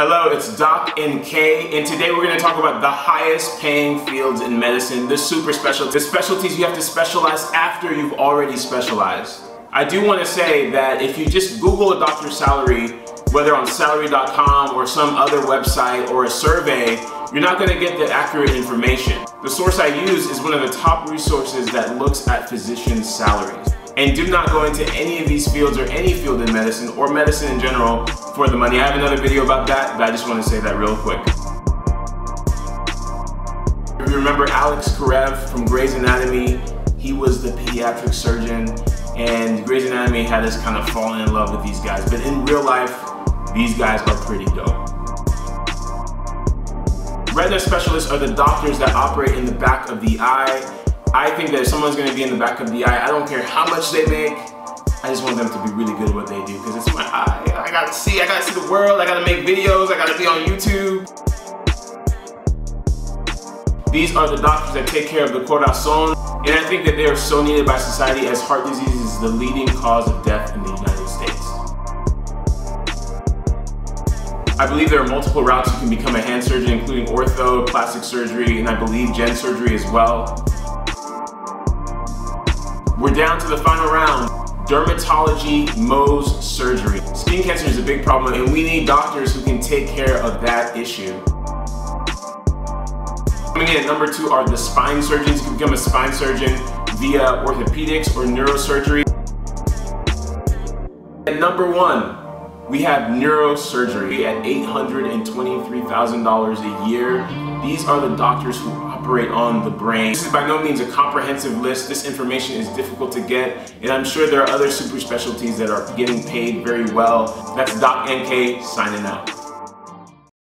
Hello, it's Doc NK, and today we're going to talk about the highest paying fields in medicine, the super specialties, the specialties you have to specialize after you've already specialized. I do want to say that if you just Google a doctor's salary, whether on salary.com or some other website or a survey, you're not going to get the accurate information. The source I use is one of the top resources that looks at physicians' salaries and do not go into any of these fields or any field in medicine or medicine in general for the money. I have another video about that, but I just want to say that real quick. If you remember Alex Karev from Grey's Anatomy, he was the pediatric surgeon and Grey's Anatomy had us kind of falling in love with these guys. But in real life, these guys are pretty dope. Retina specialists are the doctors that operate in the back of the eye I think that if someone's gonna be in the back of the eye, I don't care how much they make, I just want them to be really good at what they do because it's my eye. I gotta see, I gotta see the world, I gotta make videos, I gotta be on YouTube. These are the doctors that take care of the corazon, and I think that they are so needed by society as heart disease is the leading cause of death in the United States. I believe there are multiple routes you can become a hand surgeon, including ortho, plastic surgery, and I believe gen surgery as well. We're down to the final round. Dermatology, Mohs, surgery. Skin cancer is a big problem and we need doctors who can take care of that issue. Coming in at number two are the spine surgeons. You can become a spine surgeon via orthopedics or neurosurgery. At number one, we have neurosurgery at $823,000 a year. These are the doctors who operate on the brain. This is by no means a comprehensive list. This information is difficult to get, and I'm sure there are other super specialties that are getting paid very well. That's Doc NK signing out.